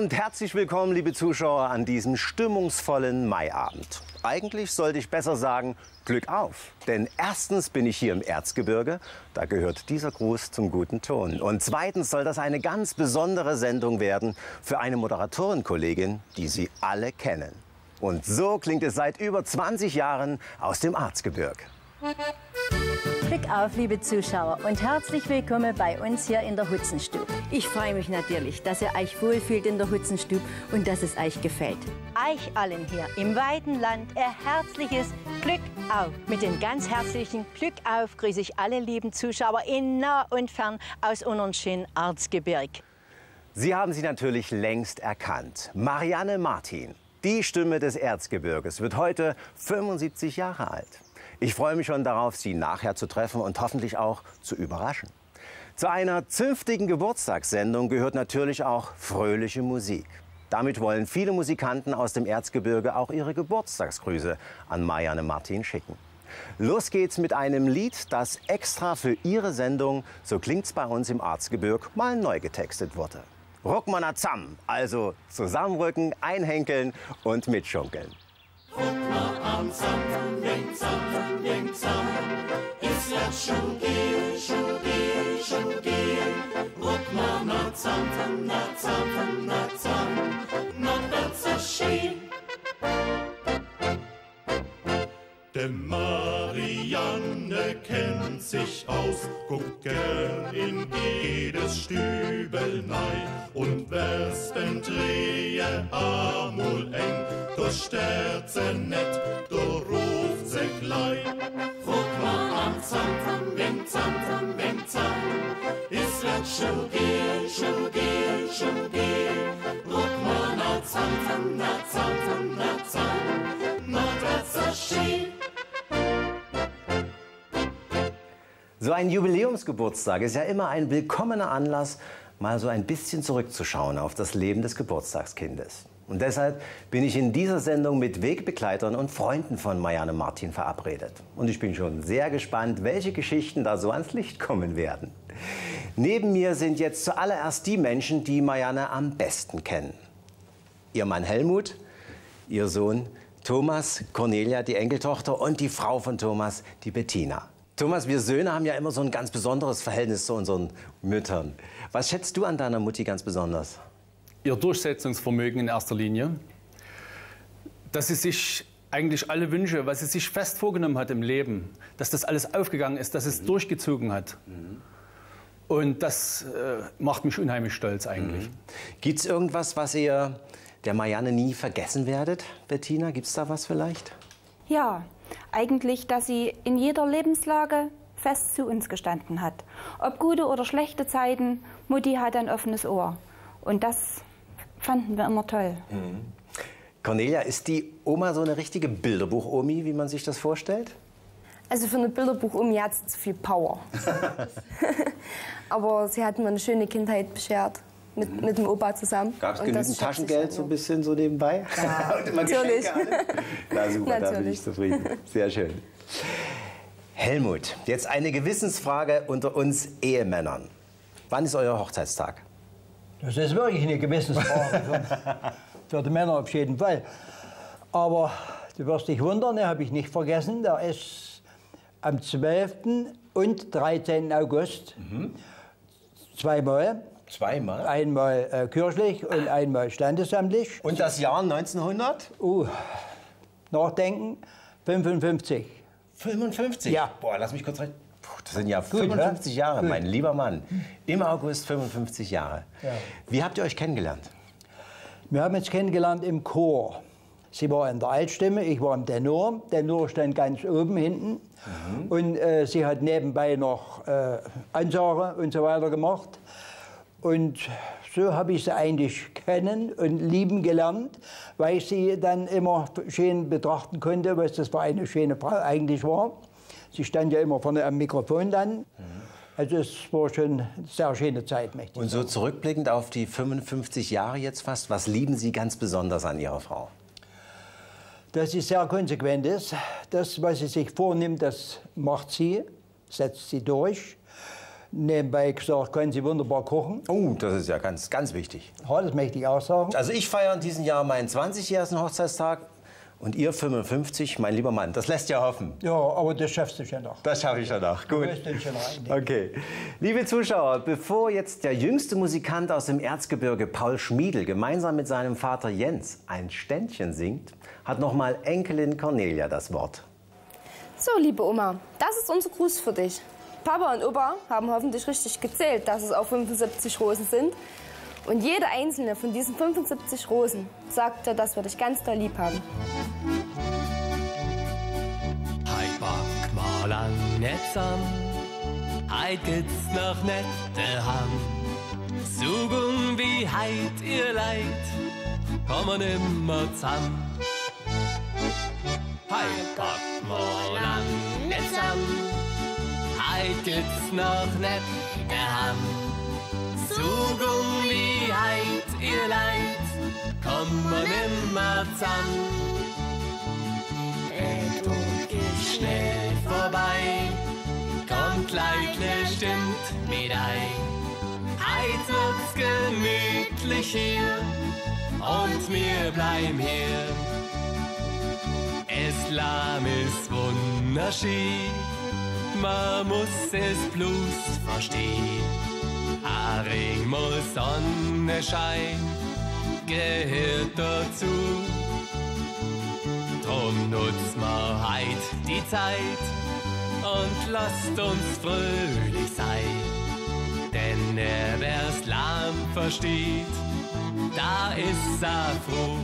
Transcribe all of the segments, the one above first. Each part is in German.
und herzlich willkommen, liebe Zuschauer, an diesem stimmungsvollen Maiabend. Eigentlich sollte ich besser sagen, Glück auf. Denn erstens bin ich hier im Erzgebirge, da gehört dieser Gruß zum guten Ton. Und zweitens soll das eine ganz besondere Sendung werden für eine Moderatorenkollegin, die Sie alle kennen. Und so klingt es seit über 20 Jahren aus dem Erzgebirg. Glück auf, liebe Zuschauer, und herzlich willkommen bei uns hier in der Hutzenstube. Ich freue mich natürlich, dass ihr euch wohlfühlt in der Hutzenstube und dass es euch gefällt. Euch allen hier im weiten Land ein herzliches Glück auf. Mit dem ganz herzlichen Glück auf grüße ich alle lieben Zuschauer in nah und fern aus unserem schönen Erzgebirg. Sie haben sie natürlich längst erkannt. Marianne Martin, die Stimme des Erzgebirges, wird heute 75 Jahre alt. Ich freue mich schon darauf, Sie nachher zu treffen und hoffentlich auch zu überraschen. Zu einer zünftigen Geburtstagssendung gehört natürlich auch fröhliche Musik. Damit wollen viele Musikanten aus dem Erzgebirge auch ihre Geburtstagsgrüße an Marianne Martin schicken. Los geht's mit einem Lied, das extra für Ihre Sendung, so klingt's bei uns im Erzgebirg, mal neu getextet wurde. Ruckmanner zusammen, also zusammenrücken, einhenkeln und mitschunkeln. Ruckmann am Zampfen, den Zampfen, den Zampfen, ist gehen, schon gehen, schon gehen. Ruckmann na Zampfen, na Zampfen, na Zampfen, na wird's so schön. Marianne kennt sich aus, guckt gern in jedes Stübel nei und wär's denn drehe amul eng, da stört sie net, da ruft sie gleich. Guck mal am Zampfen, wem Zampfen, wem Zampfen, ist wird schon gehen, schon gehen, schon gehen. Guck mal na Zampfen, na Zampfen, na Zampfen, na das so schön. So ein Jubiläumsgeburtstag ist ja immer ein willkommener Anlass, mal so ein bisschen zurückzuschauen auf das Leben des Geburtstagskindes. Und deshalb bin ich in dieser Sendung mit Wegbegleitern und Freunden von Marianne Martin verabredet. Und ich bin schon sehr gespannt, welche Geschichten da so ans Licht kommen werden. Neben mir sind jetzt zuallererst die Menschen, die Marianne am besten kennen. Ihr Mann Helmut, ihr Sohn Thomas, Cornelia, die Enkeltochter und die Frau von Thomas, die Bettina. Thomas, wir Söhne haben ja immer so ein ganz besonderes Verhältnis zu unseren Müttern. Was schätzt du an deiner Mutti ganz besonders? Ihr Durchsetzungsvermögen in erster Linie, dass sie sich eigentlich alle Wünsche, was sie sich fest vorgenommen hat im Leben, dass das alles aufgegangen ist, dass es durchgezogen hat. Und das äh, macht mich unheimlich stolz eigentlich. Gibt es irgendwas, was ihr der Marianne nie vergessen werdet, Bettina? Gibt es da was vielleicht? Ja, eigentlich, dass sie in jeder Lebenslage fest zu uns gestanden hat. Ob gute oder schlechte Zeiten, Mutti hat ein offenes Ohr. Und das fanden wir immer toll. Cornelia, ist die Oma so eine richtige Bilderbuch-Omi, wie man sich das vorstellt? Also für eine Bilderbuch-Omi hat sie zu viel Power. Aber sie hat mir eine schöne Kindheit beschert. Mit, mit dem Opa zusammen. Gab es genügend Taschengeld so ein bisschen so nebenbei? Ja, natürlich. Na super, da bin Natürlich. ich zufrieden. Sehr schön. Helmut, jetzt eine Gewissensfrage unter uns Ehemännern. Wann ist euer Hochzeitstag? Das ist wirklich eine Gewissensfrage für, für die Männer auf jeden Fall. Aber du wirst dich wundern, den habe ich nicht vergessen. Der ist am 12. und 13. August. Zweimal. Zweimal. Einmal äh, kirchlich und einmal standesamtlich. Und das Jahr 1900? Uh, nachdenken, 55. 55? Ja. Boah, lass mich kurz rein. Puh, das sind ja Gut, 55 ja? Jahre, Gut. mein lieber Mann. Im August 55 Jahre. Ja. Wie habt ihr euch kennengelernt? Wir haben uns kennengelernt im Chor. Sie war in der Altstimme, ich war im Tenor. Tenor stand ganz oben hinten. Und äh, sie hat nebenbei noch äh, Ansage und so weiter gemacht. Und so habe ich sie eigentlich kennen und lieben gelernt, weil ich sie dann immer schön betrachten konnte, was das für eine schöne Frau eigentlich war. Sie stand ja immer vorne am Mikrofon dann. Also es war schon eine sehr schöne Zeit, möchte ich Und so zurückblickend auf die 55 Jahre jetzt fast, was lieben Sie ganz besonders an Ihrer Frau? dass sie sehr konsequent ist. Das, was sie sich vornimmt, das macht sie, setzt sie durch. Nebenbei gesagt, können Sie wunderbar kochen. Oh, das ist ja ganz, ganz wichtig. Ja, das möchte ich auch sagen. Also ich feiere in diesem Jahr meinen 20-jährigen Hochzeitstag und ihr 55, mein lieber Mann. Das lässt ja hoffen. Ja, aber das schaffst du schon noch. Das schaffe ich ja noch. Gut. wirst den schon rein. Okay. Liebe Zuschauer, bevor jetzt der jüngste Musikant aus dem Erzgebirge, Paul Schmiedel, gemeinsam mit seinem Vater Jens ein Ständchen singt, hat nochmal Enkelin Cornelia das Wort. So, liebe Oma, das ist unser Gruß für dich. Papa und Opa haben hoffentlich richtig gezählt, dass es auch 75 Rosen sind. Und jede einzelne von diesen 75 Rosen sagte, dass wir dich ganz doll lieb haben. Mal an Netzam, heit gibt's noch nette Ham. Sugung wie heit ihr Leid, kommen immer zusammen. Back mal an Netzam, heit gibt's noch nette Ham. Sugung wie heit ihr Leid, kommen immer zusammen. Der Tod geht schnell vorbei, kommt leidlich stimmt mit ein. Heit wird's gemütlich hier und wir bleiben hier. Islam ist wunderschön, man muss es bloß verstehen. Haring muss Sonnenschein, gehört dazu. Drum nutzt man heit die Zeit und lasst uns fröhlich sein. Denn er wer's lahm versteht, da ist er froh.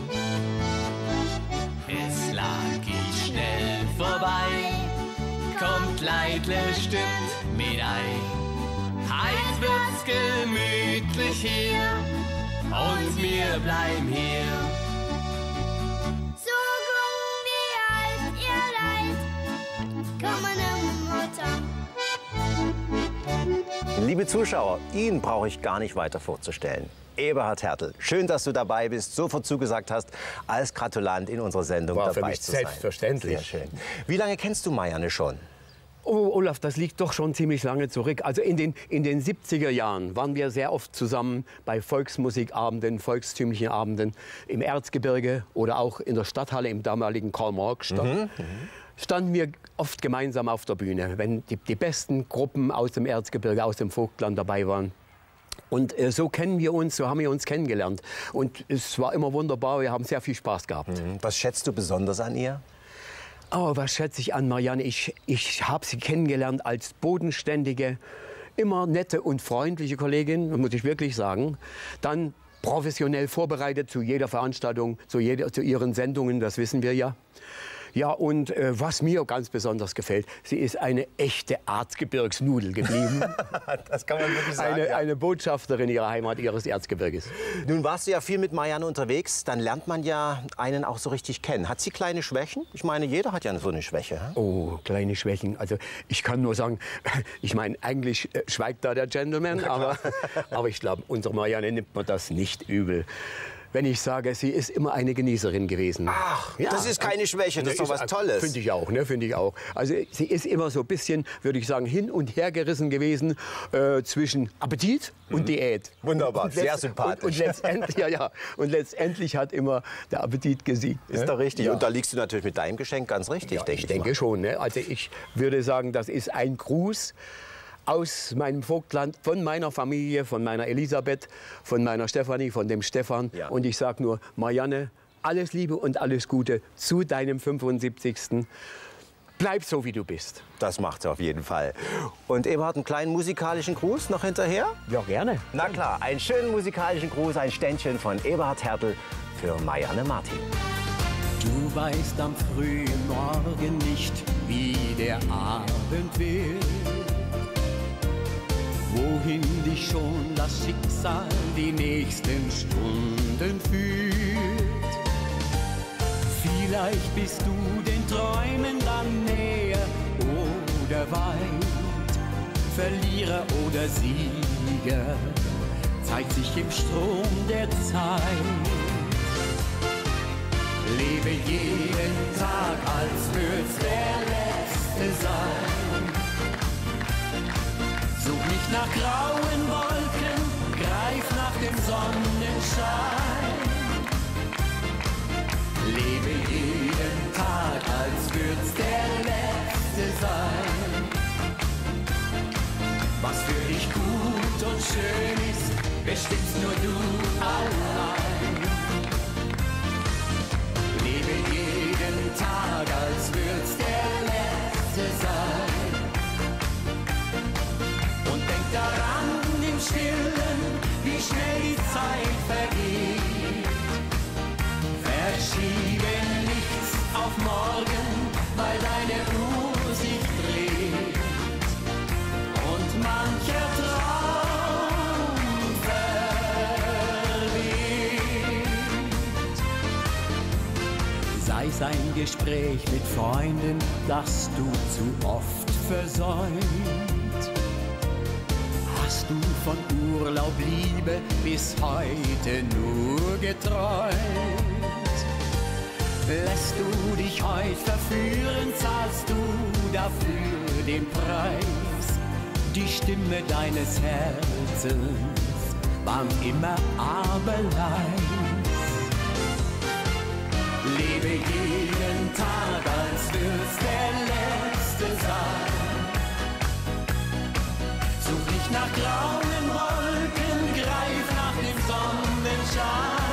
Es lag geht schnell vorbei, kommt leidlich stimmt mit ein. Heit wird's gemütlich hier und wir bleiben hier. Liebe Zuschauer, ihn brauche ich gar nicht weiter vorzustellen. Eberhard Hertel, schön, dass du dabei bist, sofort zugesagt hast, als Gratulant in unserer Sendung War für dabei mich zu sein. selbstverständlich. Sehr schön. Wie lange kennst du Marianne schon? Oh, Olaf, das liegt doch schon ziemlich lange zurück. Also in den, in den 70er Jahren waren wir sehr oft zusammen bei Volksmusikabenden, volkstümlichen Abenden im Erzgebirge oder auch in der Stadthalle im damaligen Karl-Marx-Stadt. Standen wir oft gemeinsam auf der Bühne, wenn die, die besten Gruppen aus dem Erzgebirge, aus dem Vogtland dabei waren. Und äh, so kennen wir uns, so haben wir uns kennengelernt. Und es war immer wunderbar, wir haben sehr viel Spaß gehabt. Was schätzt du besonders an ihr? Oh, was schätze ich an Marianne? Ich, ich habe sie kennengelernt als bodenständige, immer nette und freundliche Kollegin, muss ich wirklich sagen. Dann professionell vorbereitet zu jeder Veranstaltung, zu, jeder, zu ihren Sendungen, das wissen wir ja. Ja, und äh, was mir ganz besonders gefällt, sie ist eine echte Erzgebirgsnudel geblieben. Das kann man wirklich sagen. eine, ja. eine Botschafterin ihrer Heimat, ihres Erzgebirges. Nun warst du ja viel mit Marianne unterwegs, dann lernt man ja einen auch so richtig kennen. Hat sie kleine Schwächen? Ich meine, jeder hat ja so eine Schwäche. hä? Oh, kleine Schwächen. Also ich kann nur sagen, ich meine, eigentlich äh, schweigt da der Gentleman, aber, aber ich glaube, unserer Marianne nimmt man das nicht übel. Wenn ich sage, sie ist immer eine Genießerin gewesen. Ach, das ist keine Schwäche, das ist doch was Tolles. Finde ich auch, ne? Finde ich auch. Also sie ist immer so ein bisschen, würde ich sagen, hin und her gerissen gewesen äh, zwischen Appetit und Diät. Mhm. Wunderbar, Und sehr letzt- sympathisch. Und, und letztendlich, ja, ja. Und letztendlich hat immer der Appetit gesiegt. Ist ne? doch richtig. Ja. Und da liegst du natürlich mit deinem Geschenk ganz richtig, Ja, denke ich denke mal. schon. Ne? Also ich würde sagen, das ist ein Gruß aus meinem Vogtland, von meiner Familie, von meiner Elisabeth, von meiner Stefanie, von dem Stefan. Ja. Und ich sage nur, Marianne, alles Liebe und alles Gute zu deinem 75. Bleib so, wie du bist. Das macht's auf jeden Fall. Und Eberhard, einen kleinen musikalischen Gruß noch hinterher? Ja, gerne. Na klar, einen schönen musikalischen Gruß, ein Ständchen von Eberhard Hertel für Marianne Martin. Du weißt am frühen Morgen nicht, wie der Abend wird. Wohin dich schon das Schicksal die nächsten Stunden führt. Vielleicht bist du den Träumen dann näher oder weit. Verlierer oder Sieger zeigt sich im Strom der Zeit. Lebe jeden Tag, als würd's der letzte sein. Nach grauen Wolken, greif nach dem Sonnenschein. Lebe jeden Tag, als würd's der letzte sein. Was für dich gut und schön ist, bestimmst nur du allein. Verschiebe nichts auf morgen, weil deine Uhr sich dreht. Und mancher Traum verweht. Sei es ein Gespräch mit Freunden, das du zu oft versäumt. Hast du von Urlaub, Liebe bis heute nur geträumt? Lässt du dich heute verführen, zahlst du dafür den Preis. Die Stimme deines Herzens warnt immer aber leis. Lebe jeden Tag, als würd's der letzte sein. Such nicht nach grauen Wolken, greif nach dem Sonnenschein.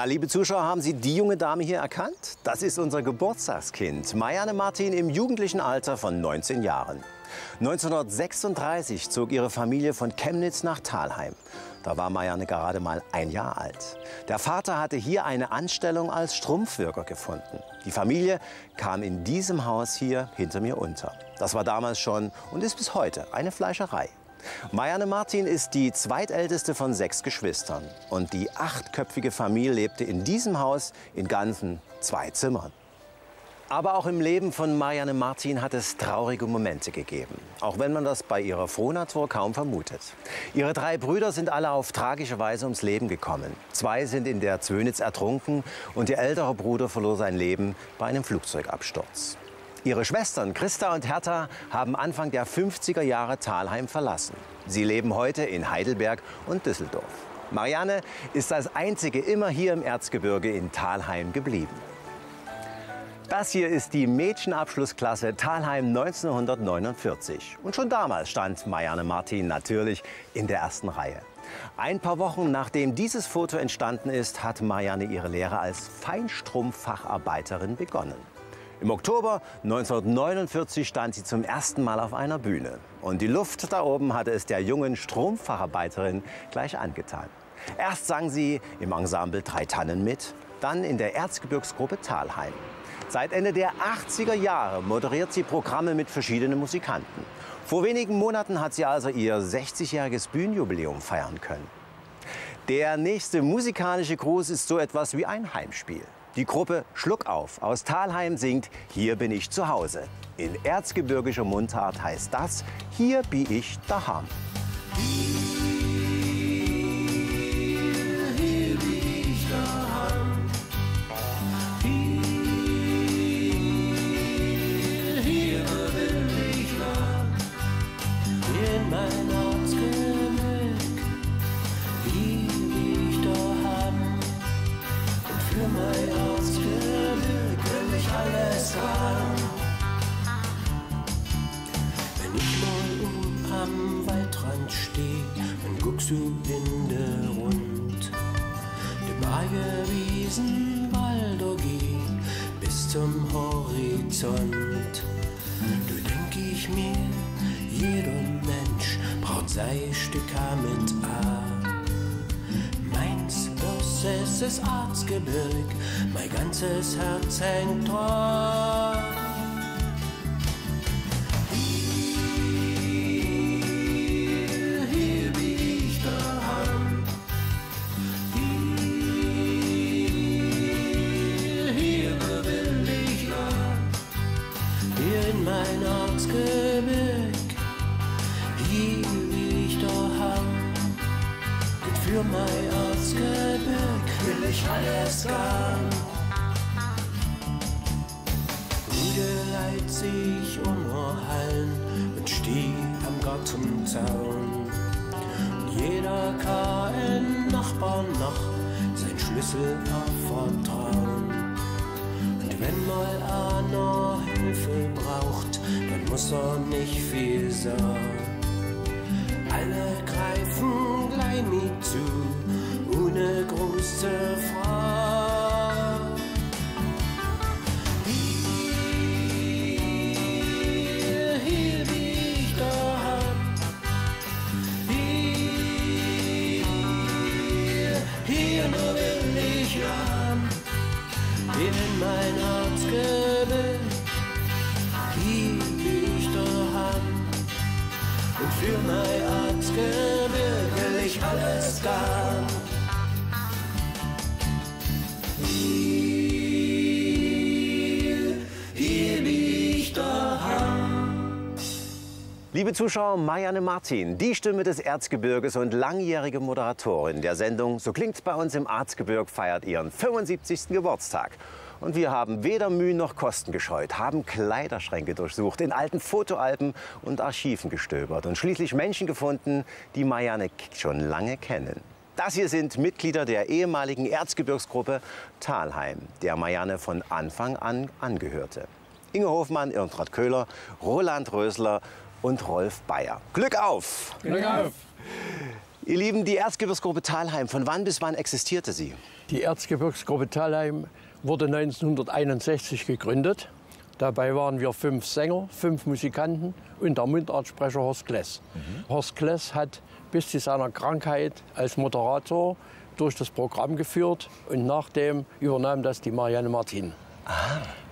Na, liebe Zuschauer, haben Sie die junge Dame hier erkannt? Das ist unser Geburtstagskind, Marianne Martin im jugendlichen Alter von 19 Jahren. 1936 zog ihre Familie von Chemnitz nach Thalheim. Da war Marianne gerade mal ein Jahr alt. Der Vater hatte hier eine Anstellung als Strumpfwirker gefunden. Die Familie kam in diesem Haus hier hinter mir unter. Das war damals schon und ist bis heute eine Fleischerei. Marianne Martin ist die zweitälteste von sechs Geschwistern. Und die achtköpfige Familie lebte in diesem Haus in ganzen zwei Zimmern. Aber auch im Leben von Marianne Martin hat es traurige Momente gegeben. Auch wenn man das bei ihrer Frohnatur kaum vermutet. Ihre drei Brüder sind alle auf tragische Weise ums Leben gekommen. Zwei sind in der Zwönitz ertrunken und ihr älterer Bruder verlor sein Leben bei einem Flugzeugabsturz. Ihre Schwestern Christa und Hertha haben Anfang der 50er Jahre Thalheim verlassen. Sie leben heute in Heidelberg und Düsseldorf. Marianne ist als einzige immer hier im Erzgebirge in Thalheim geblieben. Das hier ist die Mädchenabschlussklasse Thalheim 1949. Und schon damals stand Marianne Martin natürlich in der ersten Reihe. Ein paar Wochen nachdem dieses Foto entstanden ist, hat Marianne ihre Lehre als Feinstrumpffacharbeiterin begonnen. Im Oktober 1949 stand sie zum ersten Mal auf einer Bühne. Und die Luft da oben hatte es der jungen Strumpffacharbeiterin gleich angetan. Erst sang sie im Ensemble Drei Tannen mit, dann in der Erzgebirgsgruppe Thalheim. Seit Ende der 80er Jahre moderiert sie Programme mit verschiedenen Musikanten. Vor wenigen Monaten hat sie also ihr 60-jähriges Bühnenjubiläum feiern können. Der nächste musikalische Gruß ist so etwas wie ein Heimspiel. Die Gruppe Schluck auf aus Thalheim singt Hier bin ich zu Hause. In erzgebirgischer Mundart heißt das Hier bin ich daheim. Du in der Rund. Die Berge, Wiesen, Wälder gehen bis zum Horizont. Du denk ich mir, jeder Mensch braucht sein Stück mit A. Meins, das ist das Arztgebirg, mein ganzes Herz hängt drauf. In mein Erzgebirg, hier wie ich daheim. Und für mein Erzgebirg will ich alles gern. Gute Leid sich umhallen und steh am Gartenzaun. Und jeder Nachbarn noch sein Schlüssel vertrauen. Wenn mal einer Hilfe braucht, dann muss er nicht viel sagen. Alle greifen gleich mit zu, ohne große Frage. Liebe Zuschauer, Marianne Martin, die Stimme des Erzgebirges und langjährige Moderatorin der Sendung So klingt's bei uns im Erzgebirg feiert ihren 75. Geburtstag. Und wir haben weder Mühen noch Kosten gescheut, haben Kleiderschränke durchsucht, in alten Fotoalben und Archiven gestöbert und schließlich Menschen gefunden, die Marianne schon lange kennen. Das hier sind Mitglieder der ehemaligen Erzgebirgsgruppe Talheim, der Marianne von Anfang an angehörte. Inge Hofmann, Irmtraut Köhler, Roland Rösler und Rolf Bayer. Glück auf! Glück auf! Ihr Lieben, die Erzgebirgsgruppe Talheim, von wann bis wann existierte sie? Die Erzgebirgsgruppe Thalheim wurde 1961 gegründet. Dabei waren wir fünf Sänger, fünf Musikanten und der Mundartsprecher Horst Kless. Horst Kless hat bis zu seiner Krankheit als Moderator durch das Programm geführt und nachdem übernahm das die Marianne Martin.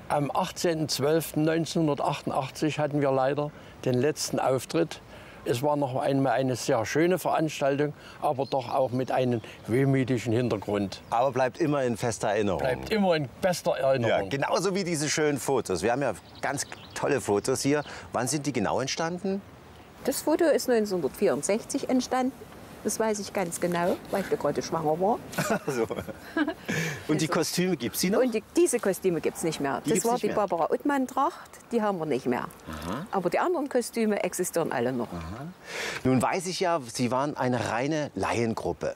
Am 18.12.1988 hatten wir leider den letzten Auftritt. Es war noch einmal eine sehr schöne Veranstaltung, aber doch auch mit einem wehmütigen Hintergrund. Aber bleibt immer in fester Erinnerung. Bleibt immer in bester Erinnerung. Ja, genauso wie diese schönen Fotos. Wir haben ja ganz tolle Fotos hier. Wann sind die genau entstanden? Das Foto ist 1964 entstanden. Das weiß ich ganz genau, weil ich da gerade schwanger war. so. Und die Kostüme gibt es noch? Und die, diese Kostüme gibt es nicht mehr. Die das war die mehr? Barbara Uttmann-Tracht, die haben wir nicht mehr. Aber die anderen Kostüme existieren alle noch. Nun weiß ich ja, Sie waren eine reine Laiengruppe.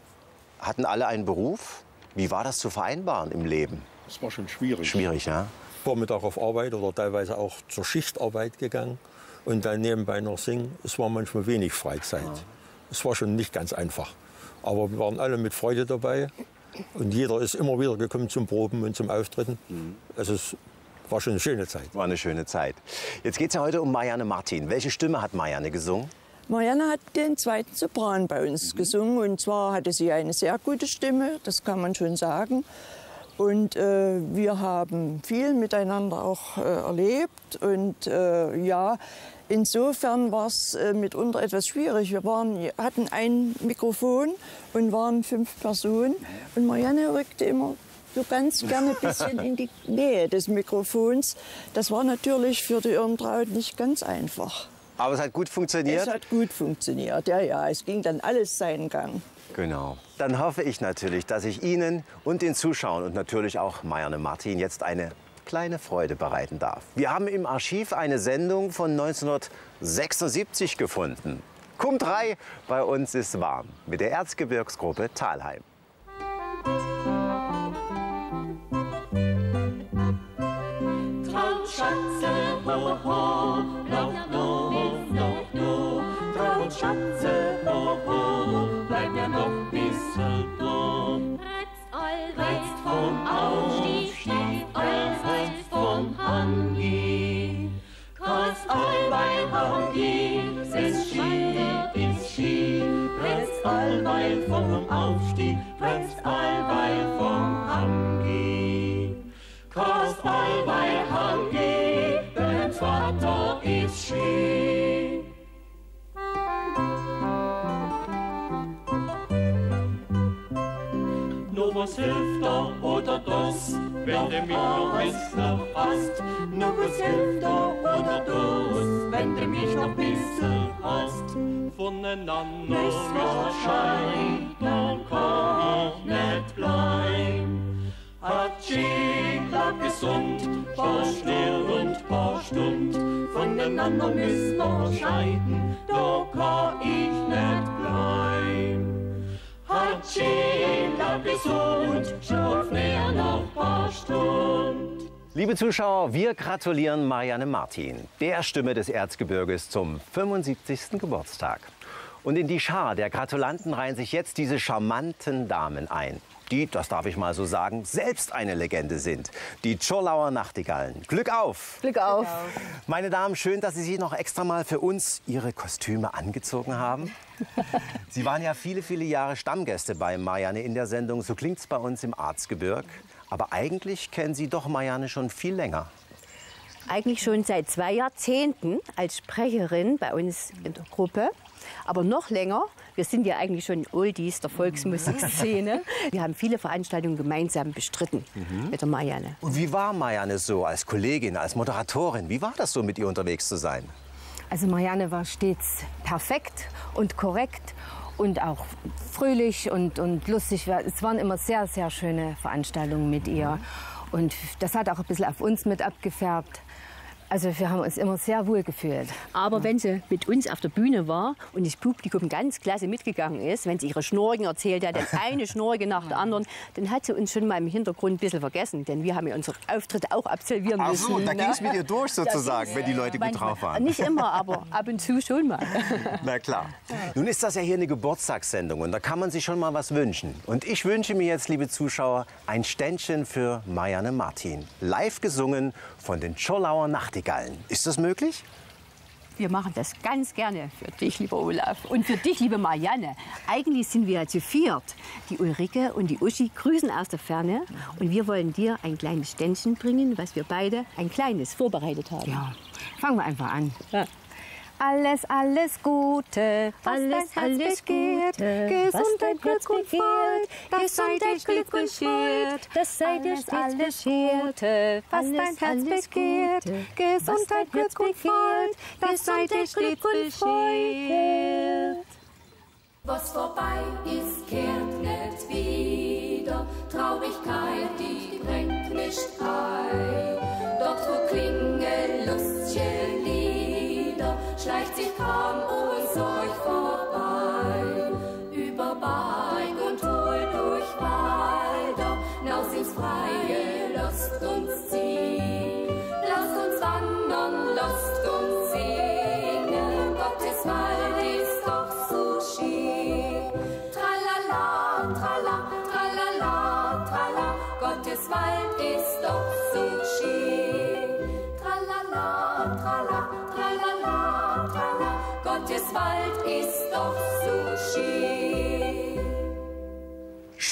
Hatten alle einen Beruf? Wie war das zu vereinbaren im Leben? Das war schon schwierig. Schwierig, ja? Vormittag auf Arbeit oder teilweise auch zur Schichtarbeit gegangen und dann nebenbei noch singen. Es war manchmal wenig Freizeit. Es war schon nicht ganz einfach. Aber wir waren alle mit Freude dabei und jeder ist immer wieder gekommen zum Proben und zum Auftreten. Also es war schon eine schöne Zeit. War eine schöne Zeit. Jetzt geht es ja heute um Marianne Martin. Welche Stimme hat Marianne gesungen? Marianne hat den zweiten Sopran bei uns gesungen. Und zwar hatte sie eine sehr gute Stimme, das kann man schon sagen. Und äh, wir haben viel miteinander auch äh, erlebt. Und äh, ja, insofern war es äh, mitunter etwas schwierig. Wir waren, hatten ein Mikrofon und waren fünf Personen. Und Marianne rückte immer so ganz gerne ein bisschen in die Nähe des Mikrofons. Das war natürlich für die Irmtraut nicht ganz einfach. Aber es hat gut funktioniert? Es hat gut funktioniert, ja, ja. Es ging dann alles seinen Gang. Genau. Dann hoffe ich natürlich, dass ich Ihnen und den Zuschauern und natürlich auch Marianne Martin jetzt eine kleine Freude bereiten darf. Wir haben im Archiv eine Sendung von 1976 gefunden. Kum 3, bei uns ist warm mit der Erzgebirgsgruppe Talheim. Trautschatze, ho, ho, noch Liebe Zuschauer, wir gratulieren Marianne Martin, der Stimme des Erzgebirges, zum 75. Geburtstag. Und in die Schar der Gratulanten reihen sich jetzt diese charmanten Damen ein. Die, das darf ich mal so sagen, selbst eine Legende sind. Die Czorlauer Nachtigallen. Glück auf! Glück auf. Meine Damen, schön, dass Sie sich noch extra mal für uns Ihre Kostüme angezogen haben. Sie waren ja viele, viele Jahre Stammgäste bei Marianne in der Sendung So klingt's bei uns im Arzgebirg. Aber eigentlich kennen Sie doch Marianne schon viel länger. Eigentlich schon seit zwei Jahrzehnten als Sprecherin bei uns in der Gruppe. Aber noch länger. Wir sind ja eigentlich schon Oldies der Volksmusikszene. Wir haben viele Veranstaltungen gemeinsam bestritten mit der Marianne. Und wie war Marianne so als Kollegin, als Moderatorin? Wie war das so, mit ihr unterwegs zu sein? Also Marianne war stets perfekt und korrekt und auch fröhlich und, und lustig. Es waren immer sehr, sehr schöne Veranstaltungen mit ihr. Und das hat auch ein bisschen auf uns mit abgefärbt. Also wir haben uns immer sehr wohl gefühlt. Aber wenn sie mit uns auf der Bühne war und das Publikum ganz klasse mitgegangen ist, wenn sie ihre Schnorgen erzählt hat, dann eine Schnorge nach der anderen, dann hat sie uns schon mal im Hintergrund ein bisschen vergessen. Denn wir haben ja unsere Auftritte auch absolvieren Ach müssen. so, da ne? ging es mit ihr durch sozusagen, wenn die Leute gut drauf waren. Nicht immer, aber ab und zu schon mal. Na klar. Nun ist das ja hier eine Geburtstagssendung und da kann man sich schon mal was wünschen. Und ich wünsche mir jetzt, liebe Zuschauer, ein Ständchen für Marianne Martin. Live gesungen von den Czorlauer Nachtigallen. Ist das möglich? Wir machen das ganz gerne für dich, lieber Olaf. Und für dich, liebe Marianne. Eigentlich sind wir ja zu viert. Die Ulrike und die Uschi grüßen aus der Ferne. Und wir wollen dir ein kleines Ständchen bringen, was wir beide ein kleines vorbereitet haben. Ja, fangen wir einfach an. Alles, alles Gute, was Alles, dein Herz alles begehrt. Gute, Gesundheit, dein Glück und Freud, begehrt. das sei dir Gesundheit, Glück Freud, das sei dir Alles, beschert. Gute, was Alles, dein Herz alles begehrt. Gute, Gesundheit, Glück und Freud, das sei dir Gesundheit, Glück und Freud. Was vorbei ist, kehrt nicht wieder. Traurigkeit, die bringt nicht ein.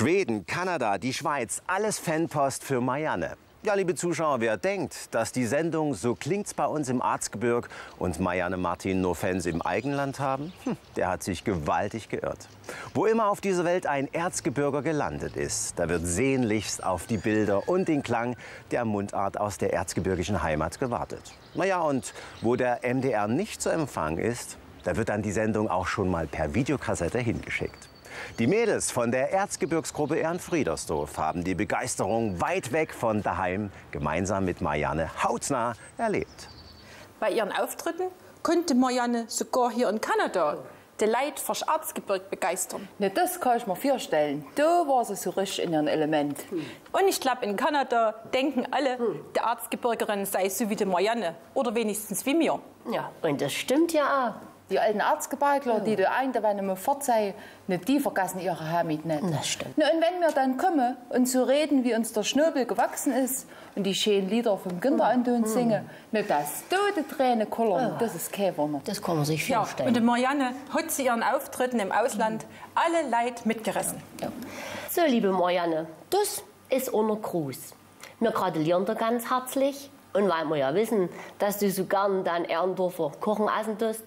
Schweden, Kanada, die Schweiz, alles Fanpost für Marianne. Ja, liebe Zuschauer, wer denkt, dass die Sendung So klingt's bei uns im Arzgebirg und Marianne Martin nur Fans im Eigenland haben, hm, der hat sich gewaltig geirrt. Wo immer auf dieser Welt ein Erzgebirger gelandet ist, da wird sehnlichst auf die Bilder und den Klang der Mundart aus der erzgebirgischen Heimat gewartet. Naja, und wo der MDR nicht zu empfangen ist, da wird dann die Sendung auch schon mal per Videokassette hingeschickt. Die Mädels von der Erzgebirgsgruppe Ehrenfriedersdorf haben die Begeisterung weit weg von daheim gemeinsam mit Marianne hautnah erlebt. Bei ihren Auftritten konnte Marianne sogar hier in Kanada die Leute fürs Erzgebirge begeistern. Ne, das kann ich mir vorstellen. Da war sie so richtig in ihrem Element. Und ich glaube, in Kanada denken alle, die Erzgebirgerin sei so wie die Marianne. Oder wenigstens wie mir. Ja, und das stimmt ja auch. Die alten Erzgebirgler, die da ein, da wenn immer fort sei, ne, die vergessen ihre Heimat nicht. Das stimmt. Na, und wenn wir dann kommen und so reden, wie uns der Schnöbel gewachsen ist und die schönen Lieder vom Günther Anton singen, ne, das tote Tränen kullern, das ist kein Wunder. Das kann man sich Ja, und die Marianne hat sie ihren Auftritten im Ausland alle Leid mitgerissen. So, liebe Marianne, das ist unser Gruß. Wir gratulieren dir ganz herzlich. Und weil wir ja wissen, dass du so gern dein Ehrendorfer Kochen essen tust,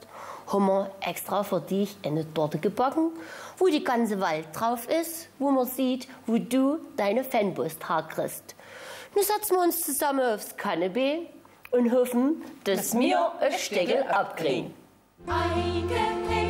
haben wir extra für dich eine Torte gebacken, wo die ganze Wald drauf ist, wo man sieht, wo du deine Fanpost herkriegst. Nun setzen wir uns zusammen aufs Kanapee und hoffen, dass wir ein Steckel abkriegen. Eingehängt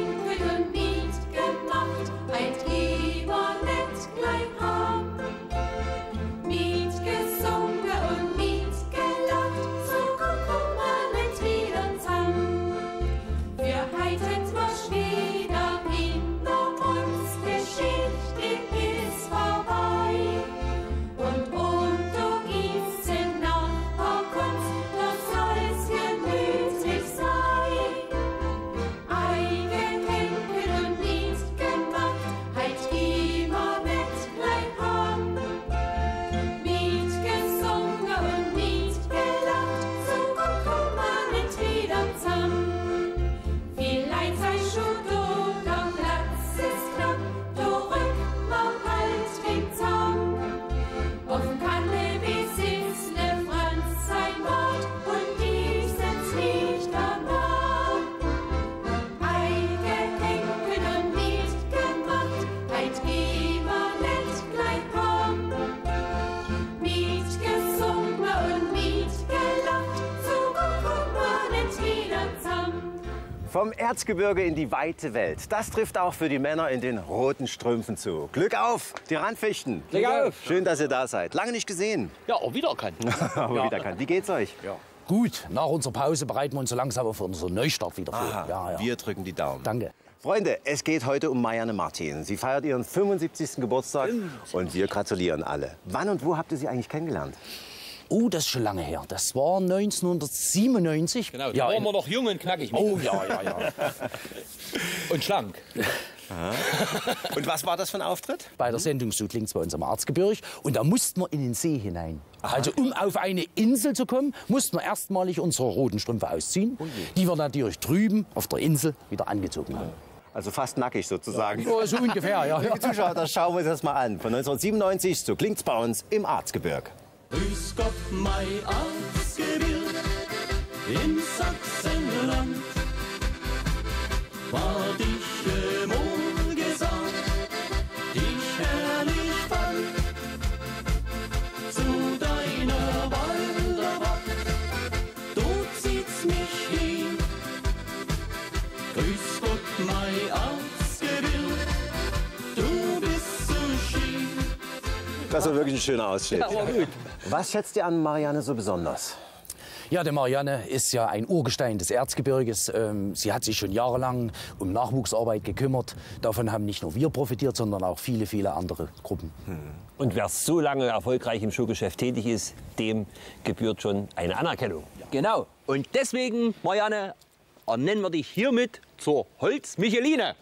Vom Erzgebirge in die weite Welt. Das trifft auch für die Männer in den roten Strümpfen zu. Glück auf, die Randfichten. Glück auf. Schön, dass ihr da seid. Lange nicht gesehen. Ja, auch wieder kann. Aber Ja. wieder kann. Wie geht's euch? Ja. Gut, nach unserer Pause bereiten wir uns so langsam auf unseren Neustart wieder vor. Aha, ja, ja. Wir drücken die Daumen. Danke. Freunde, es geht heute um Marianne Martin. Sie feiert ihren 75. Geburtstag und wir gratulieren alle. Wann und wo habt ihr sie eigentlich kennengelernt? Oh, das ist schon lange her. Das war 1997. Genau, da ja, waren in- wir noch jung und knackig. Oh, ja, ja, ja. Und schlank. Und was war das für ein Auftritt? Bei der Sendung So klingt's bei uns am Erzgebirge. Und da mussten wir in den See hinein. Also um auf eine Insel zu kommen, mussten wir erstmalig unsere roten Strümpfe ausziehen, die wir natürlich drüben auf der Insel wieder angezogen haben. Also fast nackig sozusagen. Ja, so ungefähr, ja. Liebe Zuschauer, das schauen wir uns das mal an. Von 1997, so klingt's bei uns im Arzgebirg. Grüß Gott, mein Arzgebirg in Sachsenland. War dich Das war wirklich ein schöner Ausschnitt. Ja, gut. Was schätzt ihr an Marianne so besonders? Ja, der Marianne ist ja ein Urgestein des Erzgebirges. Ähm, Sie hat sich schon jahrelang um Nachwuchsarbeit gekümmert. Davon haben nicht nur wir profitiert, sondern auch viele, viele andere Gruppen. Und wer so lange erfolgreich im Showgeschäft tätig ist, dem gebührt schon eine Anerkennung. Genau. Und deswegen, Marianne, ernennen wir dich hiermit zur Holz-Micheline.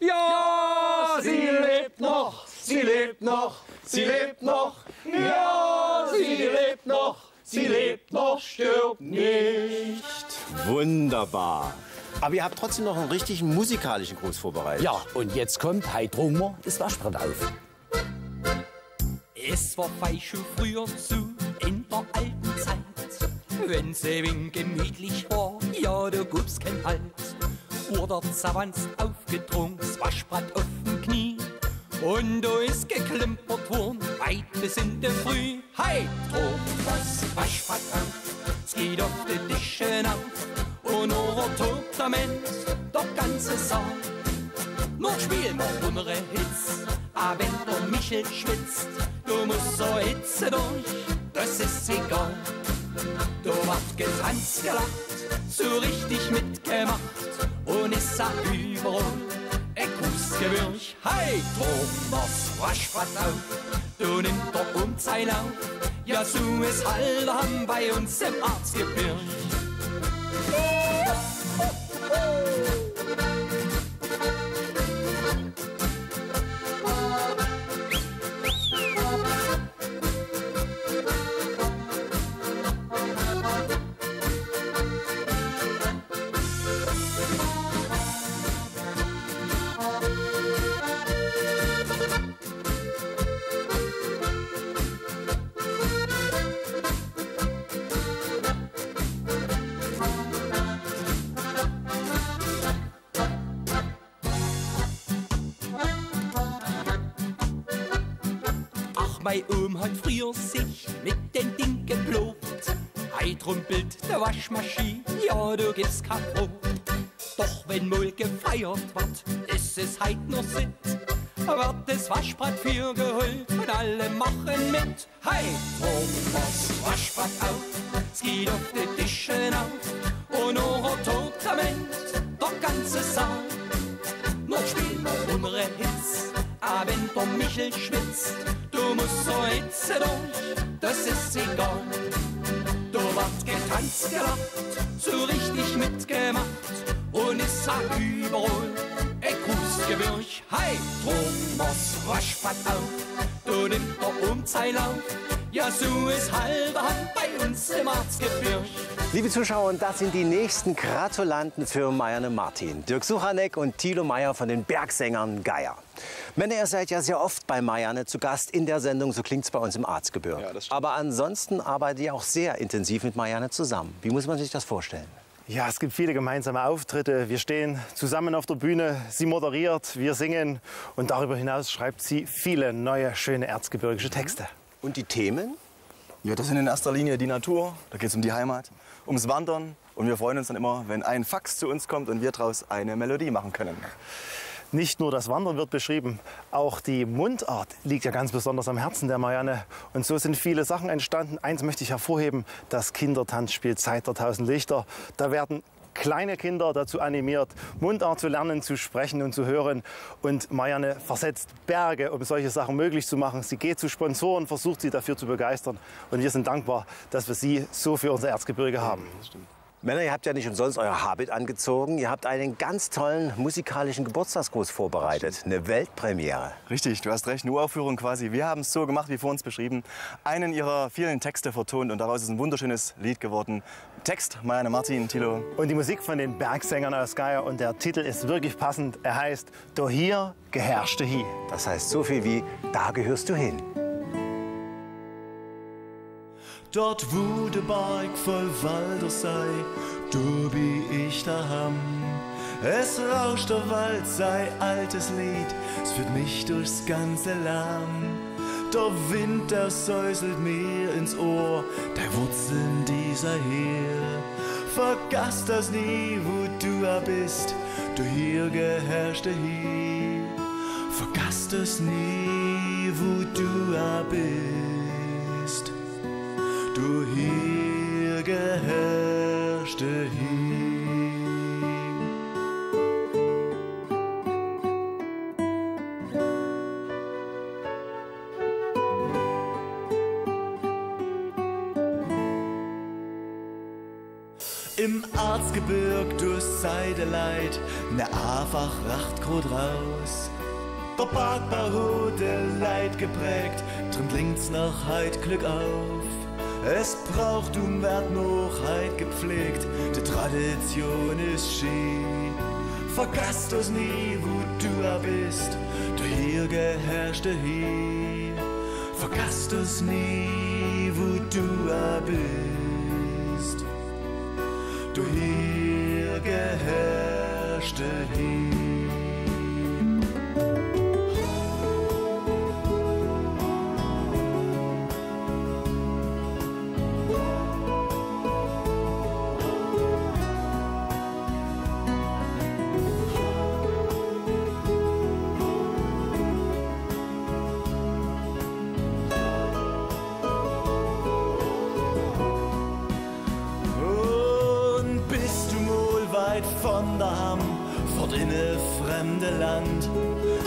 Ja, sie lebt noch, sie lebt noch, sie lebt noch. Ja, sie lebt noch, sie lebt noch, stirbt nicht. Wunderbar. Aber ihr habt trotzdem noch einen richtigen musikalischen Gruß vorbereitet. Ja, und jetzt kommt Heid Drunger, das Waschbrett auf. Es war fei schon früher zu, in der alten Zeit. Wenn's eben gemütlich war, ja, da gab's kein Halt. Oder zawanst aufgedrungen, das Waschbrett auf dem Knie. Und da ist geklimpert worden, weit bis in der Früh. Hey, drum das auf, es geht auf die Tische auf. Und over tobt der Mensch, der ganze Saal. Noch spielen wir unsere Hits, aber wenn der Michel schwitzt, du musst so Hitze durch, das ist egal. Du wird getanzt, gelacht, so richtig mitgemacht und ist da überall ein Grußgebirg. Hey, drum das Waschbad auf, du nimm doch um sein auf, ja so ist haben bei uns im Arztgebirg. Du gibst kaputt. Doch wenn mal gefeiert wird, ist es heut noch sitt. Wird das Waschbrett für getanzt, gelacht, so richtig mitgemacht und es sag überall ein Grußgebirg. Hey, Thomas, Waschbad auf, du nimm der Umzeil auf, ja so ist halbe Hand bei uns im Arztgebirg. Liebe Zuschauer, und das sind die nächsten Gratulanten für Marianne Martin. Dirk Suchanek und Thilo Meyer von den Bergsängern Geier. Männer, ihr seid ja sehr oft bei Marianne zu Gast in der Sendung, so klingt's bei uns im Arztgebirge. Aber ansonsten arbeitet ihr auch sehr intensiv mit Marianne zusammen. Wie muss man sich das vorstellen? Ja, es gibt viele gemeinsame Auftritte. Wir stehen zusammen auf der Bühne. Sie moderiert, wir singen und darüber hinaus schreibt sie viele neue, schöne erzgebirgische Texte. Und die Themen? Ja, das sind in erster Linie die Natur, da geht es um die Heimat, ums Wandern. Und wir freuen uns dann immer, wenn ein Fax zu uns kommt und wir daraus eine Melodie machen können. Nicht nur das Wandern wird beschrieben, auch die Mundart liegt ja ganz besonders am Herzen der Marianne. Und so sind viele Sachen entstanden. Eins möchte ich hervorheben, das Kindertanzspiel Zeit der tausend Lichter. Da werden kleine Kinder dazu animiert, Mundart zu lernen, zu sprechen und zu hören. Und Marianne versetzt Berge, um solche Sachen möglich zu machen. Sie geht zu Sponsoren, versucht sie dafür zu begeistern. Und wir sind dankbar, dass wir sie so für unser Erzgebirge haben. Männer, ihr habt ja nicht umsonst euer Habit angezogen. Ihr habt einen ganz tollen musikalischen Geburtstagsgruß vorbereitet. Eine Weltpremiere. Richtig, du hast recht, eine Uraufführung quasi. Wir haben es so gemacht, wie vor uns beschrieben. Einen ihrer vielen Texte vertont und daraus ist ein wunderschönes Lied geworden. Text, Marianne Martin, Thilo. Und die Musik von den Bergsängern aus Geier. Und der Titel ist wirklich passend. Er heißt Do hier geherrschte hi. Das heißt so viel wie Da gehörst du hin. Dort wo der Berg voll Walder sei, du bin ich daheim. Es rauscht der Wald, sei altes Lied, es führt mich durchs ganze Land. Der Wind, der säuselt mir ins Ohr, der Wurzeln dieser hier. Vergass das nie, wo du bist, du hier geherrschte hier. Vergass das nie, wo du bist. Du hier geherrschte hier. Im Arzgebirg durch Seideleid, ne einfach Rachtgrot raus. Der Bergbau der Leid geprägt, drin klingt's noch heit Glück auf. Es braucht um werd gepflegt, die Tradition ist schön. Vergass das nie, wo du a bist, du hier geherrschte hier. Vergass das nie, wo du a bist, du hier geherrschte hier. Land.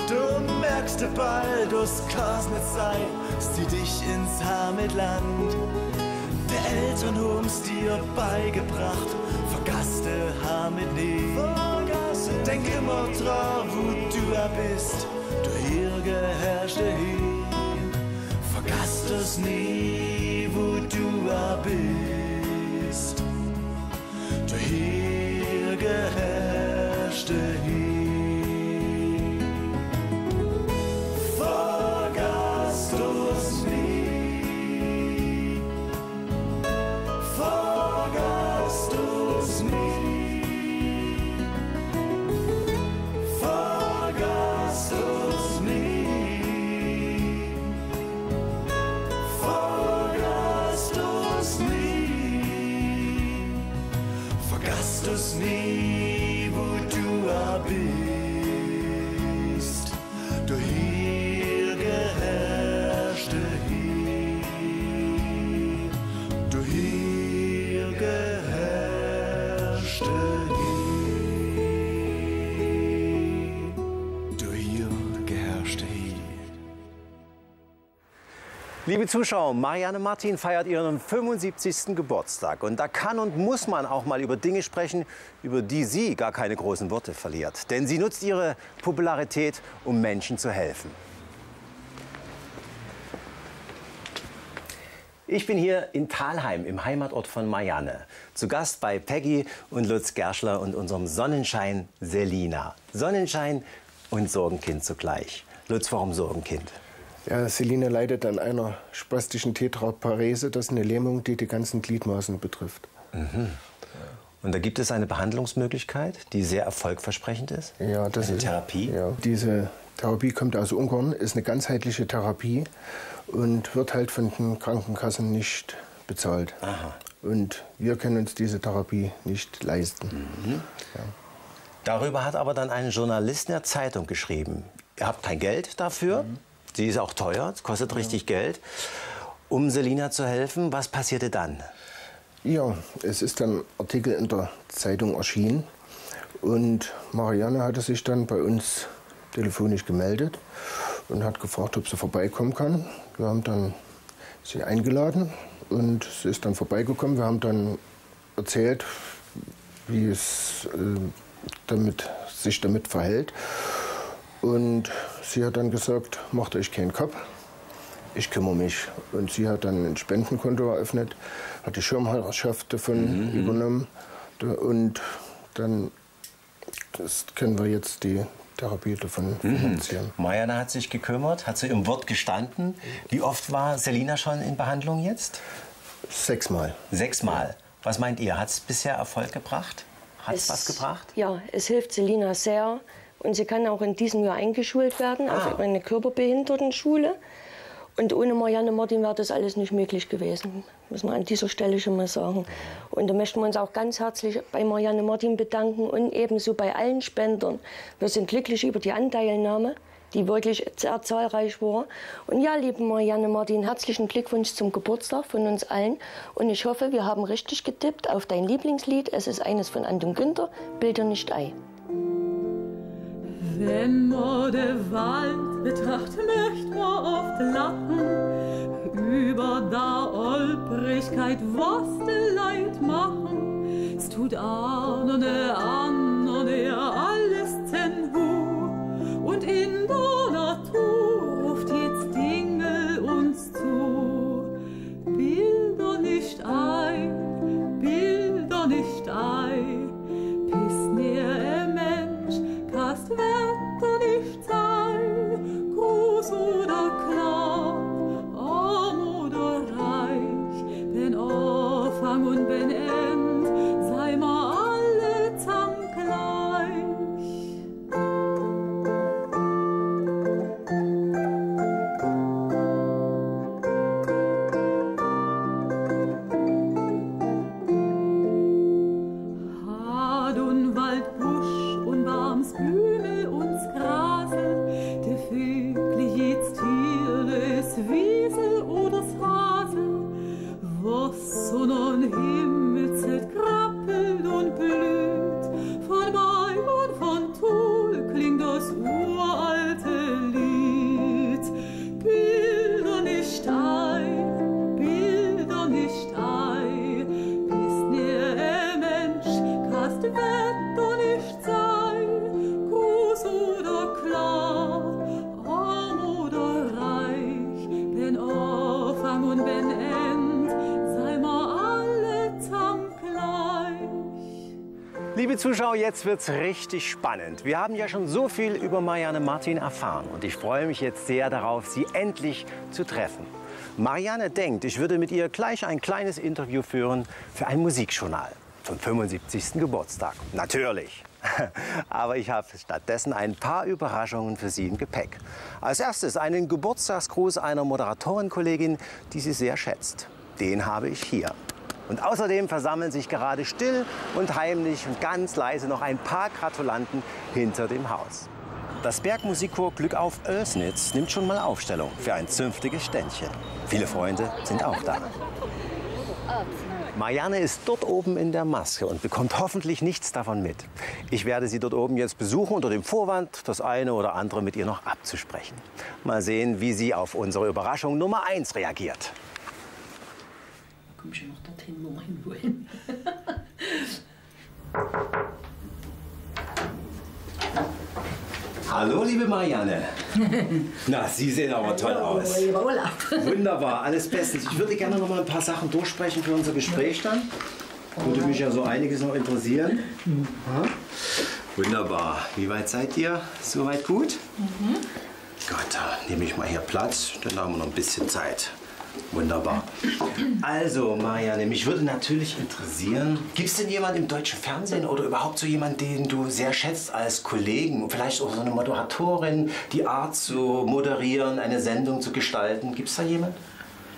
Du merkst bald, du's kann's nicht sein, es zieht dich ins Heimatland. Der Eltern haben's dir beigebracht, vergass de Heimat nie. Denk immer dran, wo du bist, du hier geherrschte hier. Vergass das nie, wo du bist. Du hier geherrschte hier. me. Liebe Zuschauer, Marianne Martin feiert ihren 75. Geburtstag. Und da kann und muss man auch mal über Dinge sprechen, über die sie gar keine großen Worte verliert. Denn sie nutzt ihre Popularität, um Menschen zu helfen. Ich bin hier in Thalheim, im Heimatort von Marianne. Zu Gast bei Peggy und Lutz Gerschler und unserem Sonnenschein Selina. Sonnenschein und Sorgenkind zugleich. Lutz, warum Sorgenkind? Ja, Selina leidet an einer spastischen Tetraparese. Das ist eine Lähmung, die die ganzen Gliedmaßen betrifft. Mhm. Und da gibt es eine Behandlungsmöglichkeit, die sehr erfolgversprechend ist? Ja, das eine ist Therapie. Ja, diese Therapie kommt aus Ungarn, ist eine ganzheitliche Therapie und wird halt von den Krankenkassen nicht bezahlt. Aha. Und wir können uns diese Therapie nicht leisten. Mhm. Darüber hat aber dann ein Journalist in der Zeitung geschrieben. Ihr habt kein Geld dafür. Sie ist auch teuer, es kostet richtig Geld. Um Selina zu helfen, was passierte dann? Ja, es ist dann Artikel in der Zeitung erschienen und Marianne hatte sich dann bei uns telefonisch gemeldet und hat gefragt, ob sie vorbeikommen kann. Wir haben dann sie eingeladen und sie ist dann vorbeigekommen. Wir haben dann erzählt, wie es äh, damit, sich damit verhält. Und sie hat dann gesagt, macht euch keinen Kopf, ich kümmere mich. Und sie hat dann ein Spendenkonto eröffnet, hat die Schirmherrschaft davon Mhm. übernommen. Da- Und dann das können wir jetzt die Therapie davon Mhm. finanzieren. Marianne hat sich gekümmert, hat sie im Wort gestanden. Wie oft war Selina schon in Behandlung jetzt? Sechsmal. Sechsmal. Was meint ihr? Hat es bisher Erfolg gebracht? Hat Es- was gebracht? Ja, es hilft Selina sehr. Und sie kann auch in diesem Jahr eingeschult werden Ah. auf eine Körperbehindertenschule. Und ohne Marianne Martin wäre das alles nicht möglich gewesen, muss man an dieser Stelle schon mal sagen. Und da möchten wir uns auch ganz herzlich bei Marianne Martin bedanken und ebenso bei allen Spendern. Wir sind glücklich über die Anteilnahme, die wirklich sehr zahlreich war. Und ja, liebe Marianne Martin, herzlichen Glückwunsch zum Geburtstag von uns allen. Und ich hoffe, wir haben richtig getippt auf dein Lieblingslied. Es ist eines von Anton Günther, Bilder nicht ei. Wenn man den Wald betracht, möcht man oft lachen über da Olbrigkeit, was de Leid machen. Es tut an und an und er alles ten Hu und in der was Sonne und Himmel zählt, Zuschauer, jetzt wird's richtig spannend. Wir haben ja schon so viel über Marianne Martin erfahren und ich freue mich jetzt sehr darauf, sie endlich zu treffen. Marianne denkt, ich würde mit ihr gleich ein kleines Interview führen für ein Musikjournal zum 75. Geburtstag. Natürlich. Aber ich habe stattdessen ein paar Überraschungen für Sie im Gepäck. Als erstes einen Geburtstagsgruß einer Moderatorenkollegin, die sie sehr schätzt. Den habe ich hier. Und außerdem versammeln sich gerade still und heimlich und ganz leise noch ein paar Gratulanten hinter dem Haus. Das Bergmusikchor Glück auf Oelsnitz nimmt schon mal Aufstellung für ein zünftiges Ständchen. Viele Freunde sind auch da. Marianne ist dort oben in der Maske und bekommt hoffentlich nichts davon mit. Ich werde sie dort oben jetzt besuchen unter dem Vorwand, das eine oder andere mit ihr noch abzusprechen. Mal sehen, wie sie auf unsere Überraschung Nummer 1 reagiert. Komm schon dorthin, wo wir hinwollen. Hallo, liebe Marianne. Na, Sie sehen aber toll aus. Wunderbar, alles bestens. Ich würde gerne noch mal ein paar Sachen durchsprechen für unser Gespräch dann. Würde mich ja so einiges noch interessieren. Ja. Wunderbar. Wie weit seid ihr? Soweit gut? Gut, da nehme ich mal hier Platz. Dann haben wir noch ein bisschen Zeit. Wunderbar. Also, Marianne, mich würde natürlich interessieren, gibt es denn jemanden im deutschen Fernsehen oder überhaupt so jemanden, den du sehr schätzt als Kollegen? Vielleicht auch so eine Moderatorin, die Art zu moderieren, eine Sendung zu gestalten. Gibt es da jemanden?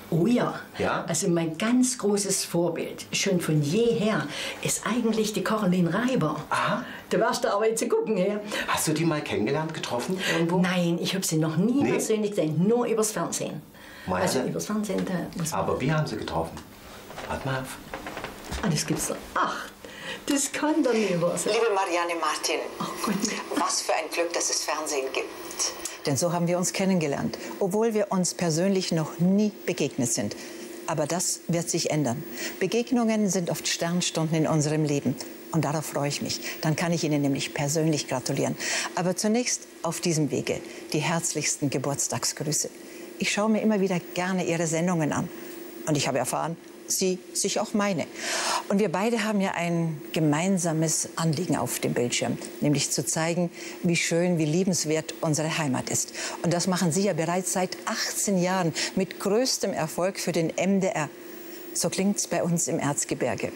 Oh ja. Ja? Also mein ganz großes Vorbild, schon von jeher, ist eigentlich die Caroline Reiber. Aha. Da warst du aber jetzt zu gucken her. Hast du die mal kennengelernt, getroffen irgendwo? Nein, ich habe sie noch nie Nee? persönlich gesehen, nur übers Fernsehen. Marianne? Also übers Fernsehen. Aber wir haben sie getroffen. Warte mal auf. Ah, das gibt's doch. Ach, das kann doch nie wahr sein. Liebe Marianne Martin, was für ein Glück, dass es Fernsehen gibt. Denn so haben wir uns kennengelernt, obwohl wir uns persönlich noch nie begegnet sind. Aber das wird sich ändern. Begegnungen sind oft Sternstunden in unserem Leben. Und darauf freue ich mich. Dann kann ich Ihnen nämlich persönlich gratulieren. Aber zunächst auf diesem Wege die herzlichsten Geburtstagsgrüße. Ich schaue mir immer wieder gerne Ihre Sendungen an. Und ich habe erfahren, Sie sich auch meine. Und wir beide haben ja ein gemeinsames Anliegen auf dem Bildschirm, nämlich zu zeigen, wie schön, wie liebenswert unsere Heimat ist. Und das machen Sie ja bereits seit 18 Jahren mit größtem Erfolg für den MDR. So klingt es bei uns im Erzgebirge.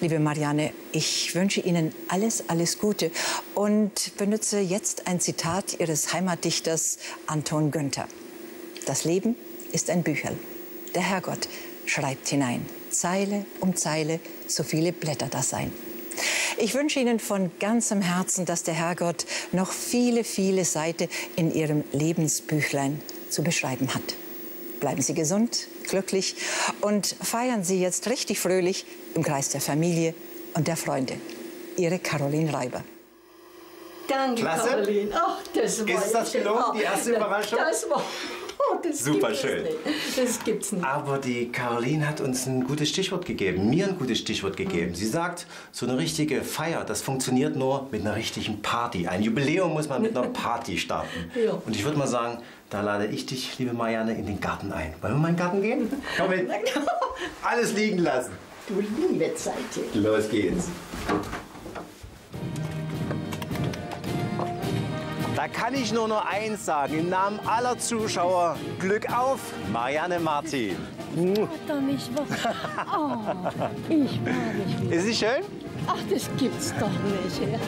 Liebe Marianne, ich wünsche Ihnen alles, alles Gute und benutze jetzt ein Zitat Ihres Heimatdichters Anton Günther. Das Leben ist ein Bücherl. Der Herrgott schreibt hinein, Zeile um Zeile, so viele Blätter das sein. Ich wünsche Ihnen von ganzem Herzen, dass der Herrgott noch viele, viele Seiten in Ihrem Lebensbüchlein zu beschreiben hat. Bleiben Sie gesund, glücklich und feiern Sie jetzt richtig fröhlich im Kreis der Familie und der Freunde. Ihre Caroline Reiber. Danke, Klasse. Caroline. Ach, das war Ist das gelungen, die erste Überraschung? Das war... Oh, das Super gibt es schön. nicht. Das gibt's nicht. Aber die Caroline hat uns ein gutes Stichwort gegeben, mir ein gutes Stichwort gegeben. Sie sagt, so eine richtige Feier, das funktioniert nur mit einer richtigen Party. Ein Jubiläum muss man mit einer Party starten. Ja. Und ich würde mal sagen, da lade ich dich, liebe Marianne, in den Garten ein. Wollen wir mal in den Garten gehen? Komm mit. Alles liegen lassen. Du liebe Zeit. Los geht's. Da kann ich nur noch eins sagen. Im Namen aller Zuschauer, Glück auf, Marianne Martin. Hat nicht wahr? Oh, ich mag nicht. Ist sie schön? Ach, das gibt's doch nicht. Ja.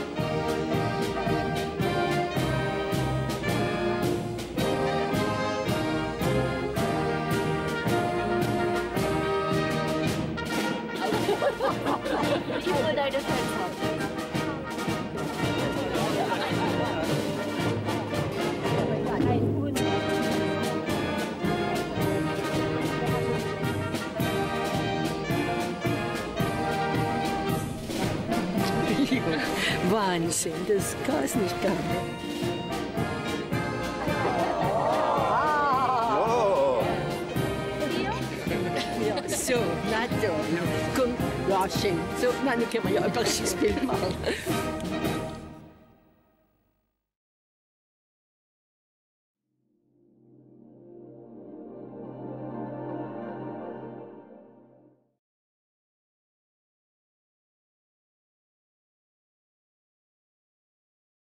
Wahnsinn, das nicht gar nicht. Ja, so, na so. Komm, ja, schön. So, dann können wir ja ein Bild machen.